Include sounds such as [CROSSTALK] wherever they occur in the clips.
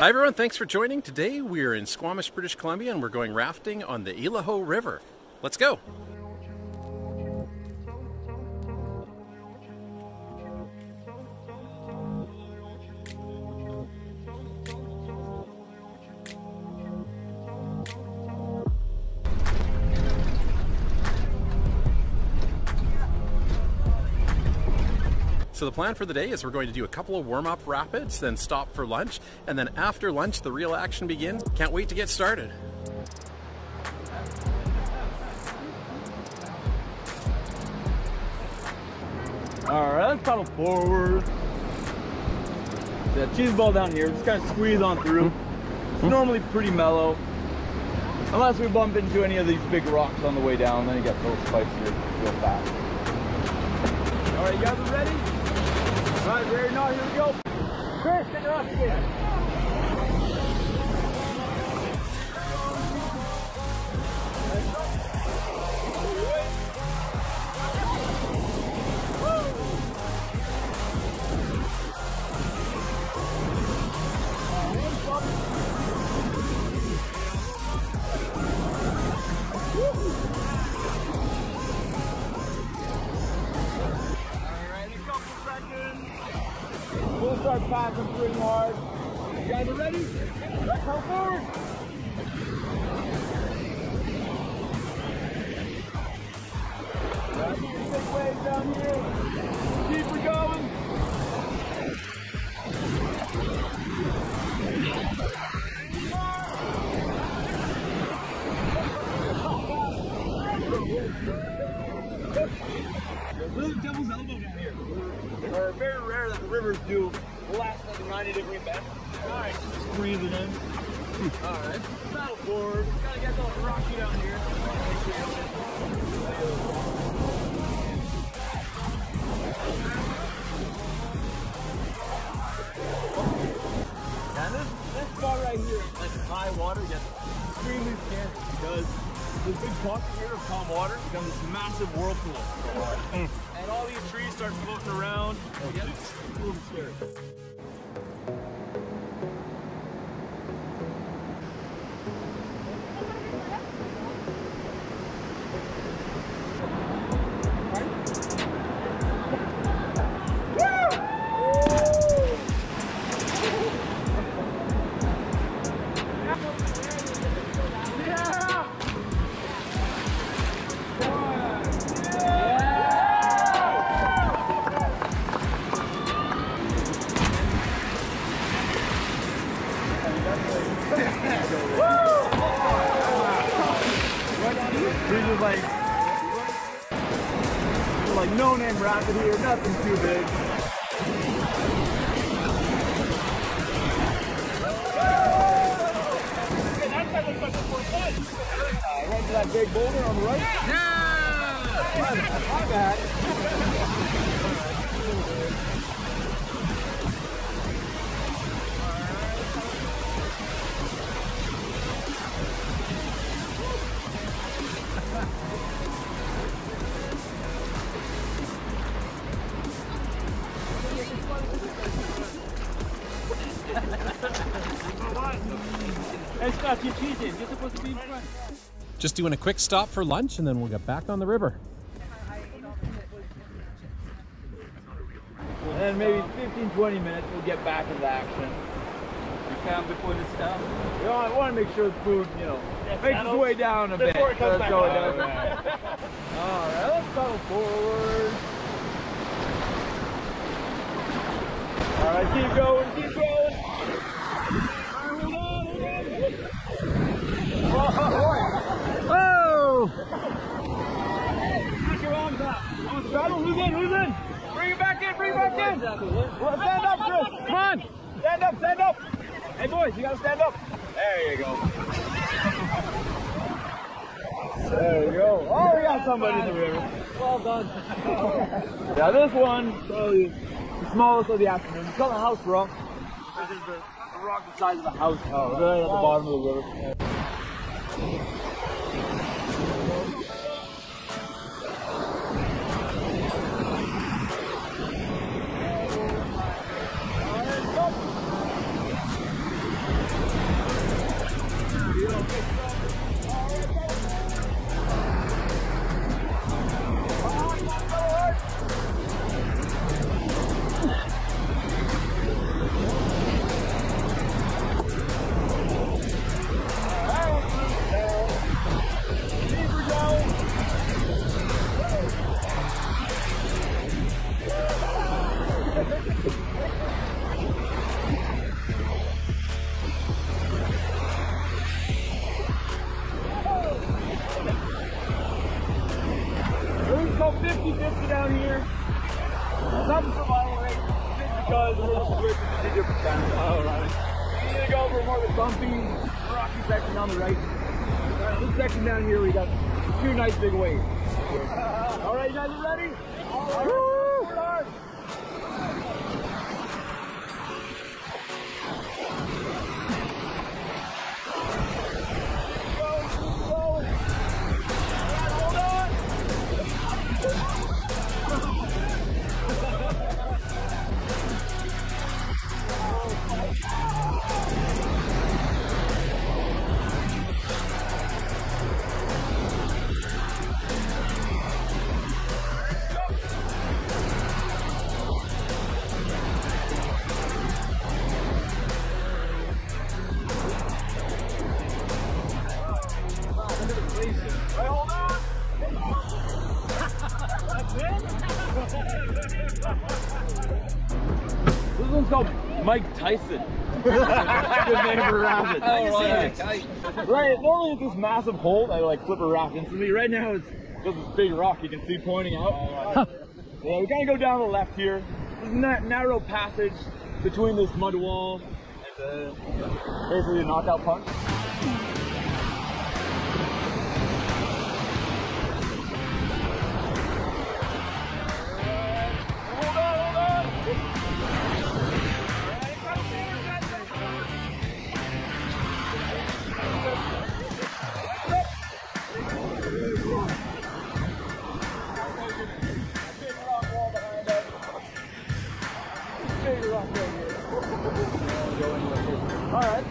Hi everyone, thanks for joining. Today we're in Squamish, British Columbia and we're going rafting on the Elaho River. Let's go! So the plan for the day is we're going to do a couple of warm-up rapids, then stop for lunch, and then after lunch the real action begins. Can't wait to get started. Alright, let's paddle forward. That cheese ball down here, just kind of squeeze on through. It's normally pretty mellow. Unless we bump into any of these big rocks on the way down, then it gets a little spicier real fast. Alright, you guys are ready? Alright, ready now, here we go. Chris, get off again. We'll start passing pretty hard. You guys are ready? Let's go forward. Right, big wave down here. Keep her going. Water, gets extremely scary because this big pocket here of calm water becomes this massive whirlpool. Mm. And all these trees start floating around. Yeah, it's a little scary. We're just like, like no name rapid here, nothing too big. Uh, run to that big boulder on the right. My bad. Hey you're cheating. You're supposed to be in front. Just doing a quick stop for lunch and then we'll get back on the river. And then maybe 15, 20 minutes, we'll get back into action. You can before this down. You know, I want to make sure the food, you know, makes its way down a bit. Before it comes Let's back go up. down. [LAUGHS] All right, let's pedal forward. All right, keep going, keep going. Oh! Put your arms up. On the saddle, who's in, who's in? Bring it back in, bring it back in. Well, stand up, Chris. Come on! Stand up, stand up. Hey, boys, you gotta stand up. There you go. There you go. Oh, we got somebody in the river. Well done. yeah, this one, probably the smallest of the afternoon. It's called a house rock. This is the, rock the size of a house. Oh, right at the bottom of the river. Some survival my just because we're switch to different channels. All right. We're gonna go for more of the bumpy, rocky section on the right. Alright, this section down here, we got two nice big waves. [LAUGHS] Alright, you guys ready? All right. Called Mike Tyson. [LAUGHS] Good name for a rabbit. Oh, right. Right, normally it's this massive hole I like flip a raft instantly. Right now it's just this big rock you can see pointing out. [LAUGHS] yeah, we gotta go down the left here. There's a na- narrow passage between this mud wall and uh, basically a knockout punch. All right.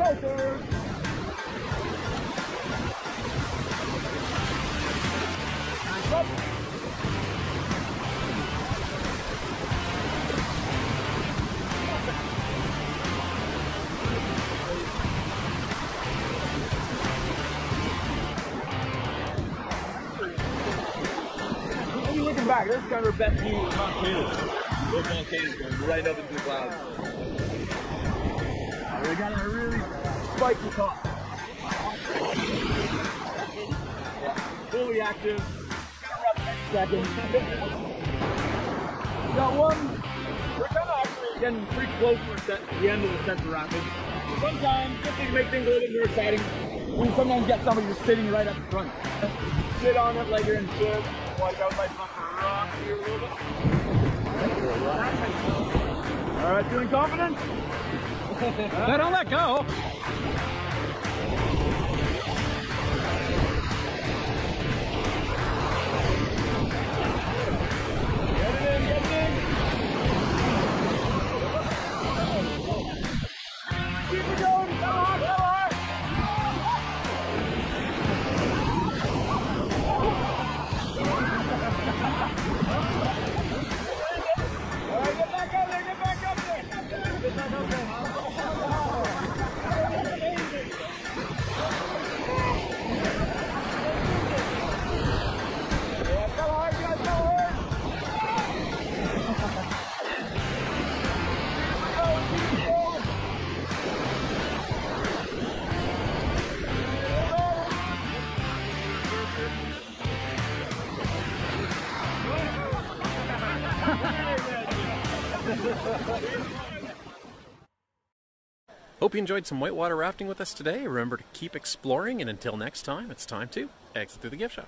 When looking back, this is kind of our best view of. Those volcanoes going right up into the clouds. We got a really spiky top. Fully active. Second. got one. We're kind of actually getting pretty close to the end of the Central Rapids. Sometimes, just to make things a little bit more exciting, we sometimes get somebody just sitting right up front. Sit on it like you're in ship. Watch out, bump a rock here a little bit. All right, feeling confident? No, don't let go. Hope you enjoyed some whitewater rafting with us today. Remember to keep exploring, and until next time, it's time to exit through the gift shop.